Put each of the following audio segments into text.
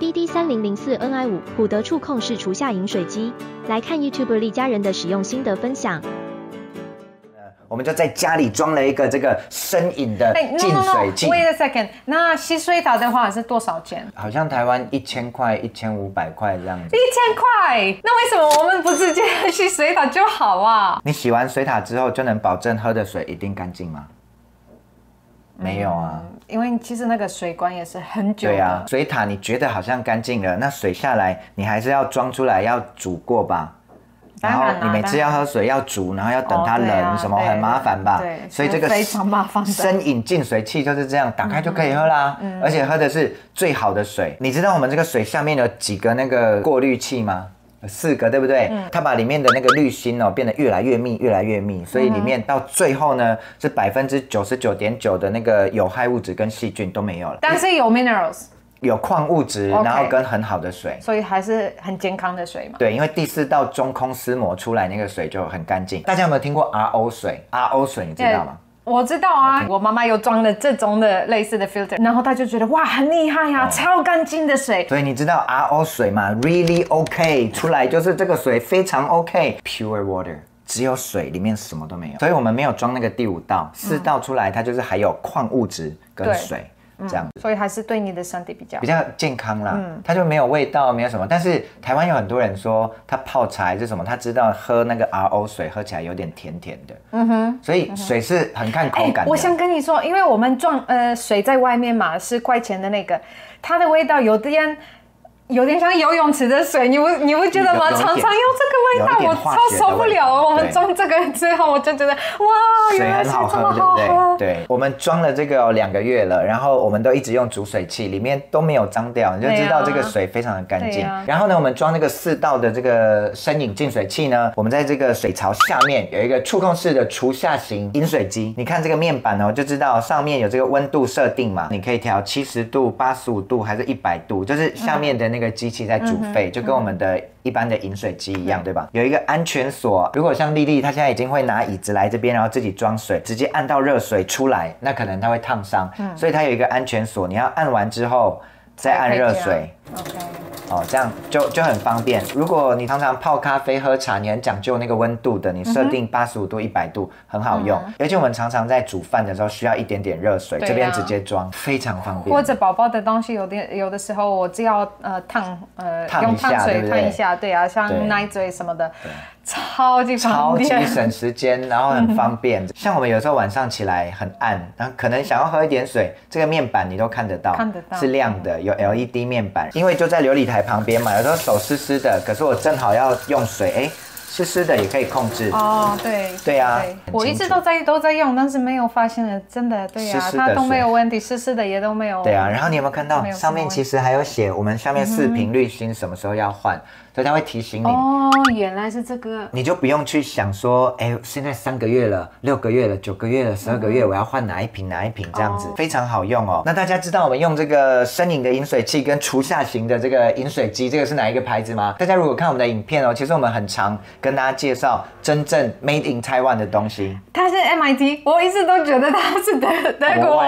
BD 三零零四 NI 五虎德触控式厨下饮水机。来看 YouTuber 丽家人的使用心得分享。我们就在家里装了一个这个生饮的哎净水器，Wait a second，那吸水塔的话是多少钱？好像台湾一千块、一千五百块这样子一。千块。那为什么我们不直接吸水塔就好啊？你洗完水塔之后，就能保证喝的水一定干净吗？没有啊。因为其实那个水管也是很久的。对啊，水塔你觉得好像干净了，那水下来你还是要装出来，要煮过吧？然后你每次要喝水要煮，然后要等它冷，什么很麻烦吧？对所以这个非常麻烦的生饮净水器就是这样，打开就可以喝啦。嗯而且喝的是最好的水。你知道我们这个水下面有几个那个过滤器吗？有四个，对不对？嗯它把里面的那个滤芯哦变得越来越密，越来越密，所以里面到最后呢是百分之九十九点九的那个有害物质跟细菌都没有了，但是有 minerals，有矿物质然后跟很好的水。所以还是很健康的水嘛。对，因为第四道中空丝膜出来那个水就很干净。大家有没有听过 RO 水？RO 水你知道吗？我知道啊，我妈妈有装了这种的类似的 filter，然后她就觉得哇很厉害哦呀、超干净的水。所以你知道 RO 水吗？Really OK，出来就是这个水非常 OK，pure water。只有水，里面什么都没有，所以我们没有装那个第五道，四道出来它就是还有矿物质跟对水这样子。所以还是对你的身体比较比较健康啦，嗯它就没有味道，没有什么。但是台湾有很多人说，他泡茶还是什么，他知道喝那个 RO 水喝起来有点甜甜的，嗯哼，所以水是很看口感的。我想跟你说，因为我们装呃水在外面嘛，十块钱的那个，它的味道有点有点像游泳池的水，你不你不觉得吗？常常用这个味道，我超受不了。我们装这个之后，我就觉得哇，水原来是很好喝，这么对不对？好喝。对，我们装了这个有两个月了，然后我们都一直用煮水器，里面都没有脏掉，你就知道这个水非常的干净。啊。然后呢，我们装那个四道的这个深饮净水器呢，我们在这个水槽下面有一个触控式的厨下型饮水机。你看这个面板哦，就知道上面有这个温度设定嘛，你可以调七十度、八十五度还是一百度，就是下面的那个机器在煮沸，就跟我们的一般的饮水机一样，对吧？有一个安全锁，如果像丽丽她现在已经会拿椅子来这边，然后自己装水，直接按到热水出来，那可能她会烫伤，所以它有一个安全锁，你要按完之后再按热水。OK，哦，这样就就很方便。如果你常常泡咖啡、喝茶，你很讲究那个温度的，你设定八十五度、一百度很好用。而且我们常常在煮饭的时候需要一点点热水，啊这边直接装，非常方便。或者宝宝的东西有点有的时候我只要呃烫呃烫一用烫水下烫一下，对啊，像奶嘴什么的，超级方超级。省时间，然后很方便。像我们有时候晚上起来很暗，然后可能想要喝一点水，这个面板你都看得到，看得到是亮的，有 LED 面板。因为就在琉璃台旁边嘛，有时候手湿湿的，可是我正好要用水，哎，湿湿的也可以控制。哦，对对啊很我一直都在都在用，但是没有发现的，真的对呀、湿湿的它都没有水问题，湿湿的也都没有。对啊，然后你有没有看到有上面其实还有写我们下面四频滤芯什么时候要换，所以它会提醒你。哦，原来是这个。你就不用去想说，哎，现在三个月了、六个月了、九个月了、十二个月，我要换哪一瓶哪一瓶这样子，哦非常好用哦。那大家知道我们用这个深饮的饮水器跟厨下型的这个饮水机，这个是哪一个牌子吗？大家如果看我们的影片哦，其实我们很常跟大家介绍真正 Made in Taiwan 的东西。它是 MIT，我一直都觉得它是德德国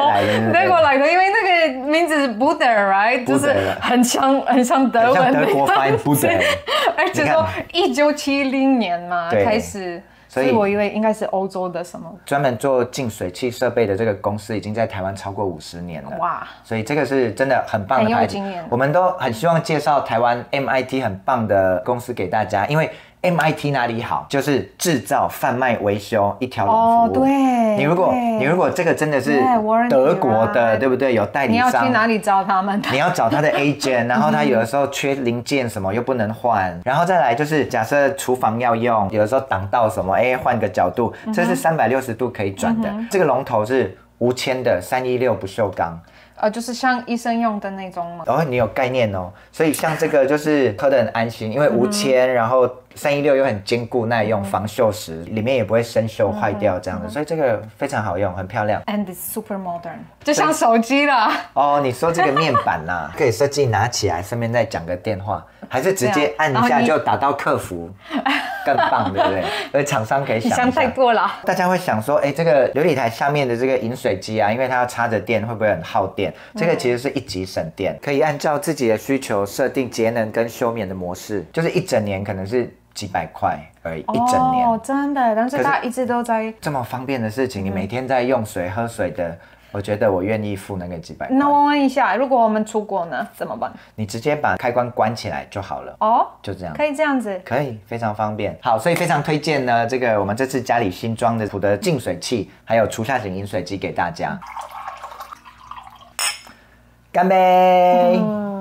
德国来的，因为那个名字是 Buder，right，就是很像很像德文的德国发音 Buder 而且你看。说一九七零年嘛对。开始，所以我以为应该是欧洲的什么。专门做净水器设备的这个公司已经在台湾超过五十年了，哇。所以这个是真的很棒的牌子。经验。我们都很希望介绍台湾 MIT 很棒的公司给大家，因为 MIT 哪里好，就是制造、贩卖、维修一条龙服务。哦对你如果你如果这个真的是德国的，对不对？有代理商你要去商。哪里找他们？你要找他的 agent，然后他有的时候缺零件什么又不能换，然后再来就是假设厨房要用，有的时候挡到什么，哎，换个角度，这是三百六十度可以转的。这个龙头是无铅的三一六不锈钢，呃，就是像医生用的那种吗？然后你有概念哦，所以像这个就是喝得很安心，因为无铅，然后三一六又很坚固耐用，防锈蚀，里面也不会生锈坏掉这样的，所以这个非常好用，很漂亮。And it's super modern，就像手机啦。哦，你说这个面板啦，可以设计拿起来，顺便再讲个电话，还是直接按一下就打到客服？更棒，对不对？所以厂商可以想想。太多了。大家会想说，哎、这个琉璃台下面的这个饮水机啊，因为它要插着电，会不会很耗电？这个其实是一级省电，可以按照自己的需求设定节能跟休眠的模式，就是一整年可能是几百块而已，一整年。哦，真的，但是大家一直都在。这么方便的事情，你每天在用水、喝水的，我觉得我愿意付那个几百块。那我问一下，如果我们出国呢，怎么办？你直接把开关关起来就好了，哦，就这样。可以这样子。可以，非常方便。好，所以非常推荐呢，这个我们这次家里新装的普德净水器，还有厨下型饮水机给大家。干杯！嗯